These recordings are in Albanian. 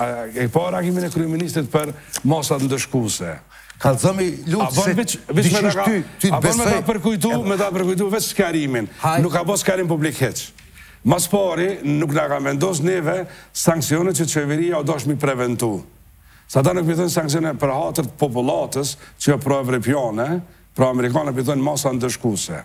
E pa reagimin e kryeministrit për masat ndëshkuese. Kallëzomi Lutë se veç ty, ty të besoj. A bon me ta përkujtu, me ta përkujtu veç sqarimin. Nuk ka bo sqarim publik hiç. Ma s'pari, nuk na ka vendos neve sanksionet që qeveria u dasht me i preventu. Se ata nuk po i thojn sanksione për hatër të popullatës, që jon pro-evropiane, pro-amerikane po i thojn masa ndëshkuse.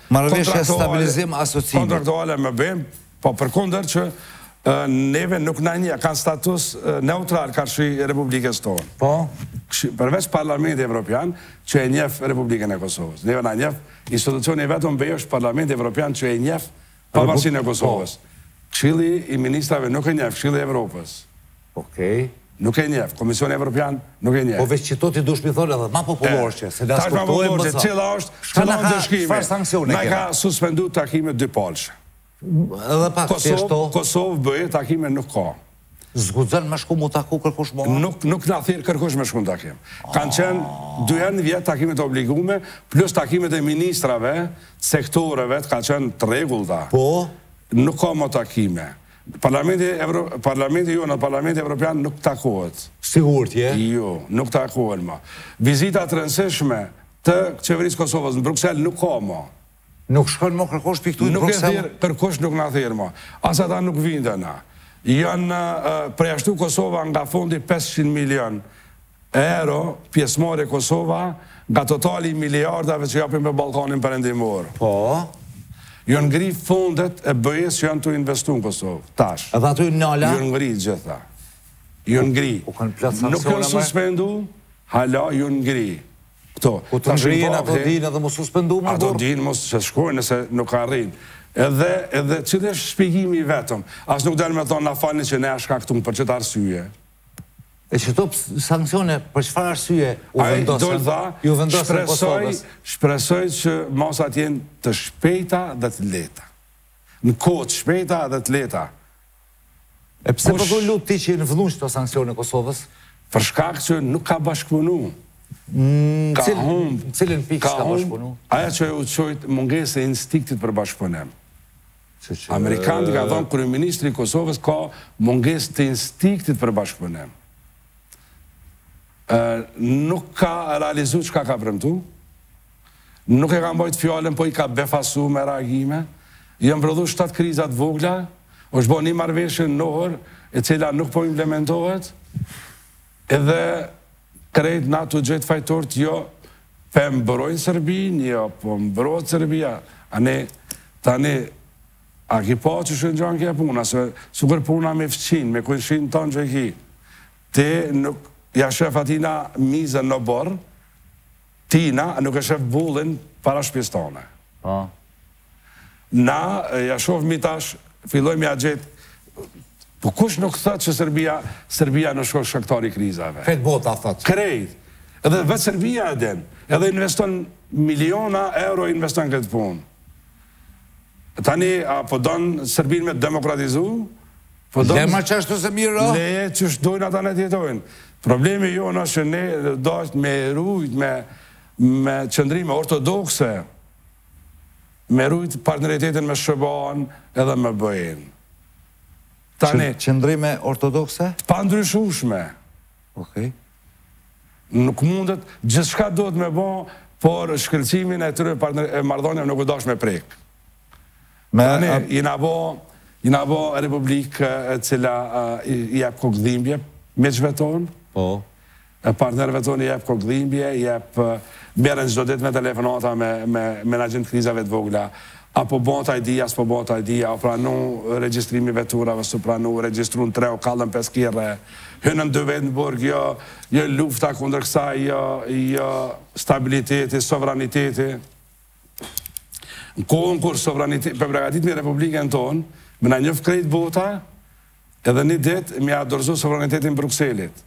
Marrëveshja stabilizim asociimi. Kontraktuale me BE-në, po përkunder që neve nuk na njeh, kanë status neutral karshi Republikës tonë. Po? Përveç Parlamentit Evropian që e njef Republikën e Kosovës. Neve na njef, institucioni i vetëm i BE-së është Parlamenti Evropian që e njef pavarësinë e Kosovës. Këshili i ministrave nuk e njef, Këshili i Evropës. Okej. Nuk e njef, Komisioni Evropian nuk e njef. Po veç qëto ti duhesh me i thonë edhe ma popullorçe, se na s'kuptojnë masa. Cila është, ka në ndëshkimi, na ka suspendu takimet dypalëshe. Edhe pak, si është kjo? Kosovë, BE, takime nuk ka. S'guxon me shku mu taku kërkush mo? Nuk, nuk na thirr kërkush me shku në takim. Kanë qenë dy herë në vjet takimet e obligume, plus takimet e ministrave, sektoreve, kanë qenë të regullta. Po? Nuk ka më takime. Parlamenti Evro, Parlamenti jo, në Parlamenti Evropian nuk takohet. Sigurt je? Jo, nuk takohen më. Vizita të rëndësishme të qeverisë Kosovës në Bruksel nuk ka më. Nuk shkon më kërkush prej këtu në Bruksel. Nuk e thirr, kërkush nuk na thirr më. As ata nuk vijnë te na. Janë, u përjashtu Kosova nga fondi 500 milion Euro, pjesë merr Kosova, nga totali i miliardave që japin për Ballkanin Perëndimor. Po. Janë ngri fondet e BE-së që janë tu investu në Kosovë, tash. Edhe ato u nalën? Janë ngri të gjitha. Janë ngri. U kanë plot sanksione. Nuk janë suspendu, hala janë ngri. Kto. Po të ngrihen ato din edhe mos suspendu më kurrë. Ato dinë mos se shkojnë nëse nuk arrijnë. Edhe edhe çdo shpjegim i vetëm, as nuk dal me thonë na falni që ne e shkaktuam për qët arsye. E qëkto sanksione, për çfarë arsye u vendosën? Ju vendosën Kosovës? Shpresoj që masat të jenë të shpejta dhe të lehta. Në kohë të shpejta dhe të lehta. E pse mendon po Lutë ti që i janë vënë qëto sanksione Kosovës? Për shkak që nuk ka bashkëpunu. Mm, ka humbë. Në cilën pikë s'ka bashkëpunu? Ajo që u qujt mungesë e instinktit për bashkëpunim. Amerikanët i kanë thonë kryeministrit të Kosovës ka mungesë të instinktit për bashkëpunim. Nuk ka realizu çka ka premtu. Nuk e ka mbajt fjalën, po i ka befasu me reagime. Janë prodhu shtatë kriza të vogla, është bo një marrëveshje në Ohër, e cila nuk po implementohet. Edhe Krejt na tu gjet fajtort jo pe mbrojn Serbin jo po mbrohet Serbia ani tani a ki pa qysh jan gjan kjo puna se sikur puna me fqin me kojshin tan që ki ti nuk ja shef atij na mizën në borë ti na nuk e shef bullin para shpis tonë. Po. Na ja shohmi tash, filloj me i gjet Po kush nuk thot që Serbia, Serbia nuk është shkaktar i krizave. Krejt bota thot. Krejt. Edhe vetë Serbia e din. Edhe investon miliona euro investon n'këtë punë. Tani a po don Serbinë me demokratizu? Po don. Le ma qashtu se mirë. Le qysh dojnë ata le t'jetojnë. Problemi jonë është që ne u dashtë me rujt me me qëndrime ortodokse me rujt partneritetin me SHBA-në edhe me BE-në. Tani. Qëndrime ortodokse? Të pandryshueshme. Okej. Nuk mundet, gjithçka duhet me bë, por shkëlqimin e atyre partneriteteve, marrëdhënieve nuk u dash me prek. Tani, jena bë, jena bë republikë e cila i jep kokëdhimbje miqve tonë. Po. Partnerëve tonë i jep kokë dhimbje, i jep, merren çdo ditë me telefonata me me menaxhim të krizave të vogla, a po bëhet KDI-ja, a s'po bëhet KDI-ja, a u pranu regjistrimi i veturave, s'u pranu, u regjistru tre, u kallën pesë kirre, hynën dy vetë në burg, jo jo lufta kundër kësaj, jo jo stabiliteti, sovraniteti. Në kohën kur sovraniteti, po e përgatitmi Republikën tonë, me na njoft krejt bota, Edhe ni dit me ja dorëzu sovranitetin Brukselit.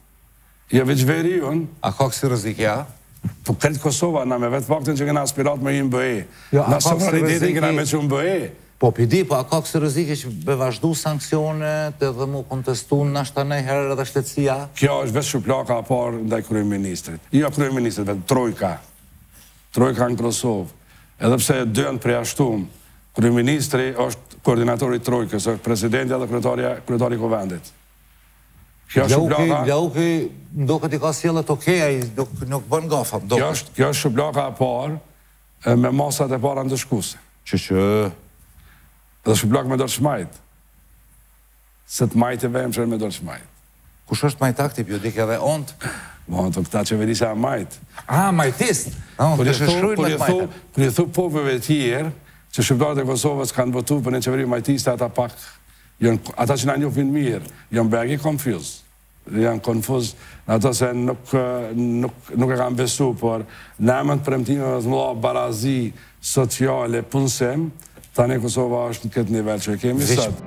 Jo veq veriun. A ka kësi rreziku a? Po krejt Kosova na me vet faktin që kena aspirat me hi në BE. Jo, a ka kësi rrezik i... Na sovranitetin kena me qu në BE. Po pe di, po a ka kësi rreziku që me vazhdu sanksionet edhe mu kontestu nashta nejherë edhe shtetsia? Kjo është veq shuplaka e parë ndaj kryeministrit. Jo kryeministrit vetë, trojka. Trojka në Kosovë, edhe pse dy jan përjashtu, kryeministri është koordinator i Trojkës, është presidentja dhe kryetarja, kryetari i Kuvendit. Kjo është Glauki, shuplaka. Glauki po doket i ka sjelljet okay, ai nuk nuk bën gafa, po doket. Kjo është kjo është shuplaka e parë e, me masat e para ndëshkuese. Që që Dhe shuplakë me dorë t'majt. Se të majtë e mshojn me dorë t'majtë. Kush është majtë akti pjo di ke dhe ontë. Po këta qeveri e majtë. Aa majtist. Aa unë keshë shkrujt me të majtën. Kur i thu popujve tjerë që shqiptarët e Kosovës kanë votu për një qeveri majtiste ata pak jon ata që na njofin mirë jon bajagi konfuz. Jan konfuz ata se nuk nuk e kan besu, por në emën të premtimeve të mëdha barazi sociale, punësim, tani Kosova është në këtë nivel që e kemi sot.